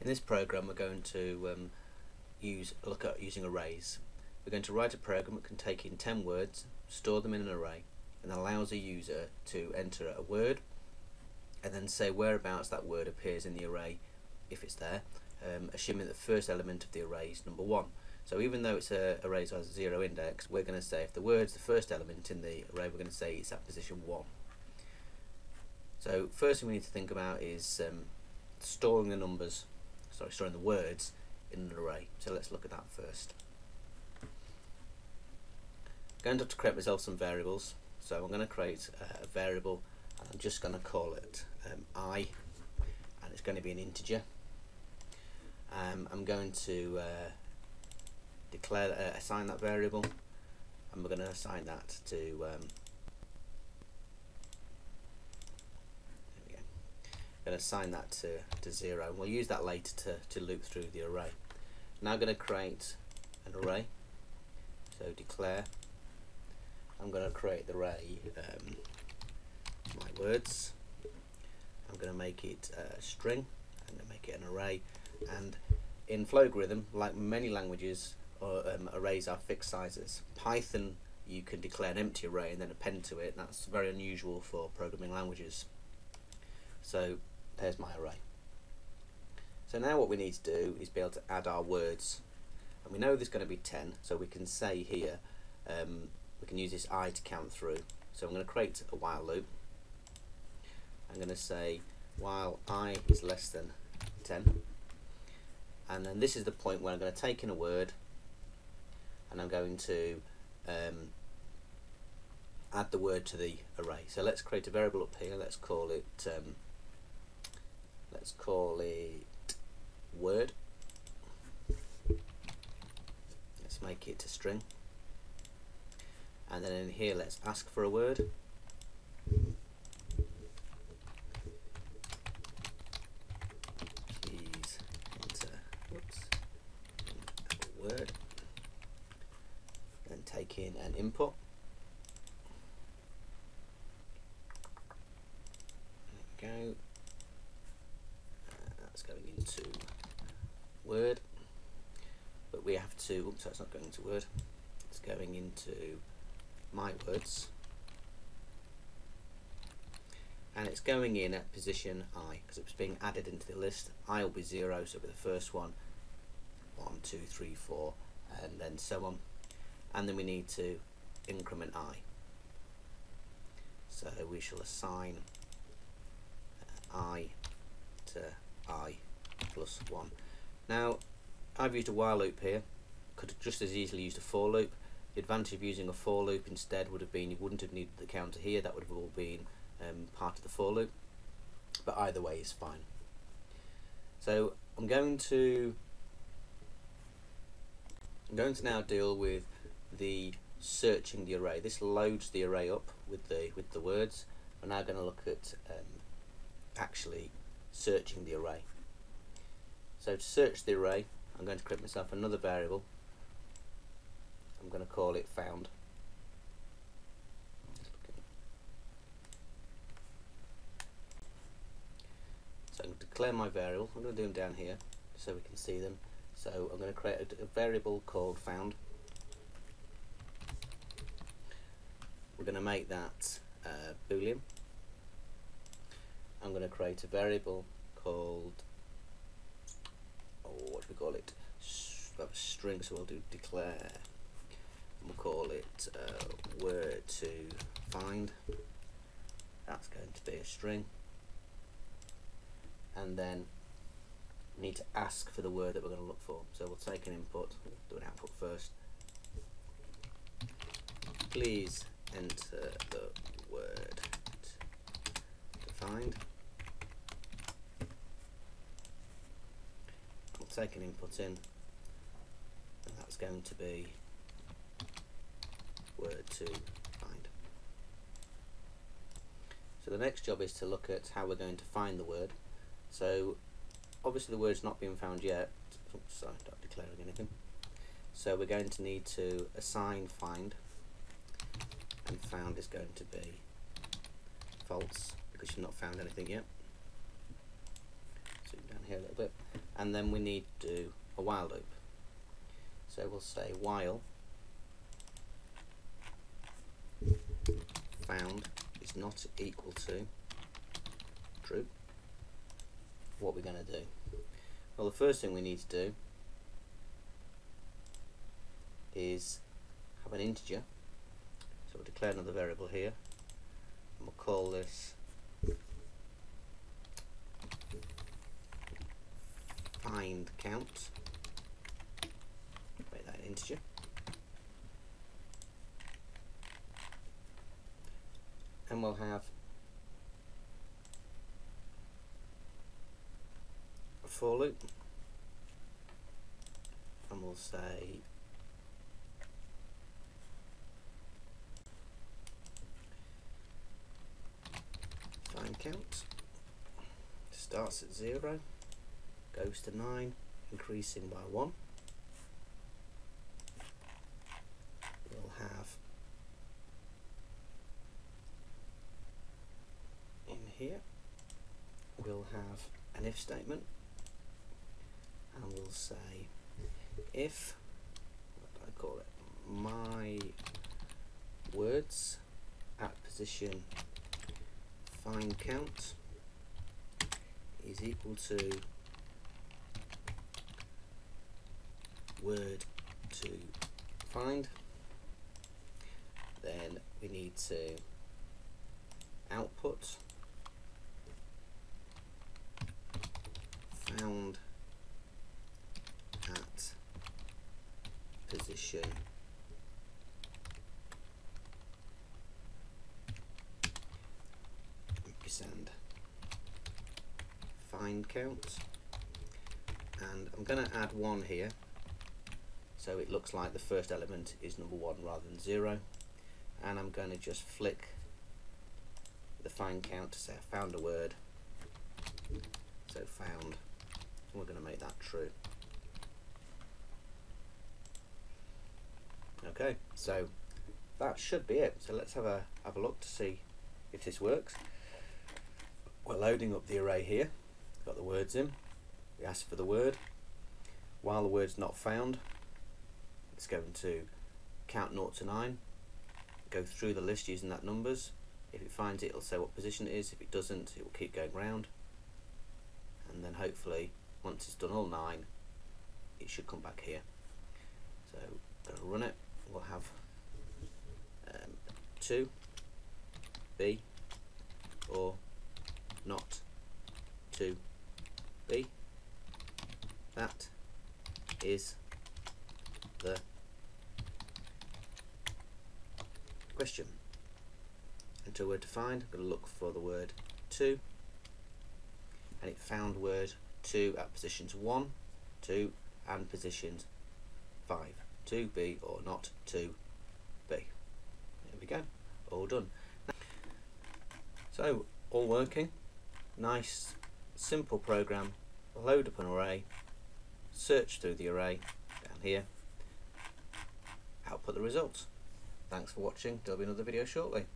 In this program we're going to um, use look at using arrays. We're going to write a program that can take in 10 words, store them in an array and allows a user to enter a word and then say whereabouts that word appears in the array if it's there, um, assuming the first element of the array is number 1. So even though it's a array a zero index, we're going to say if the word's the first element in the array, we're going to say it's at position 1. So first thing we need to think about is um, storing the numbers sorry, storing the words in an array. So let's look at that first. I'm going to have to create myself some variables. So I'm going to create a variable and I'm just going to call it um, i and it's going to be an integer. Um, I'm going to uh, declare uh, assign that variable and we're going to assign that to um, going to assign that to, to 0 and we'll use that later to, to loop through the array. Now I'm going to create an array. So declare. I'm going to create the array um, my words. I'm going to make it a string. I'm going to make it an array. And in Flowgorithm like many languages or, um, arrays are fixed sizes. Python you can declare an empty array and then append to it. That's very unusual for programming languages. So there's my array. So now what we need to do is be able to add our words. And we know there's going to be 10, so we can say here, um, we can use this i to count through. So I'm going to create a while loop. I'm going to say while i is less than 10. And then this is the point where I'm going to take in a word and I'm going to um, add the word to the array. So let's create a variable up here. Let's call it um, let's call it word. Let's make it a string. And then in here let's ask for a word. Please enter whoops, word. And take in an input. There we go into Word, but we have to, oops, that's not going into Word, it's going into My Words, and it's going in at position I, because it's being added into the list. I will be 0, so it'll be the first one, one, two, three, four, and then so on. And then we need to increment I. So we shall assign I to I plus 1. Now, I've used a while loop here. Could have just as easily used a for loop. The advantage of using a for loop instead would have been you wouldn't have needed the counter here. That would have all been um, part of the for loop. But either way is fine. So I'm going to I'm going to now deal with the searching the array. This loads the array up with the with the words. We're now going to look at um, actually searching the array. So to search the array, I'm going to create myself another variable. I'm going to call it found. So I'm going to declare my variable. I'm going to do them down here so we can see them. So I'm going to create a, a variable called found. We're going to make that uh, boolean. I'm going to create a variable called what do we call it? string, so we'll do declare. and We'll call it uh, word to find. That's going to be a string. And then we need to ask for the word that we're going to look for. So we'll take an input, do an output first. Please enter the word to find. Take an input in and that's going to be word to find. So the next job is to look at how we're going to find the word. So obviously the word's not being found yet. Oops, sorry, not declaring anything. So we're going to need to assign find and found is going to be false because you've not found anything yet. Zoom down here a little bit and then we need to do a while loop. So we'll say while found is not equal to true. What we're going to do? Well, the first thing we need to do is have an integer. So we'll declare another variable here, and we'll call this find count. Make that an integer. And we'll have a for loop and we'll say find count starts at 0 goes to 9 increasing by 1 we'll have in here we'll have an if statement. And we'll say if what do I call it? My words at position find count is equal to word to find then we need to output found at position send. Find count. And I'm going to add one here so it looks like the first element is number one rather than zero. And I'm going to just flick the find count to say I found a word. So found we're going to make that true. Okay so that should be it. So let's have a have a look to see if this works. We're loading up the array here. Got the words in. We ask for the word. While the word's not found it's going to count 0 to 9 go through the list using that numbers. If it finds it it'll say what position it is. If it doesn't it will keep going round. And then hopefully once it's done all 9 it should come back here. So I'm going to run it. We'll have um, 2 B or not 2 B. That is the question. Enter a word to find. I'm going to look for the word to, and it found word to at positions 1, 2, and positions 5. 2b or not to be. There we go. All done. So, all working. Nice, simple program. Load up an array, search through the array down here, output the results. Thanks for watching. There'll be another video shortly.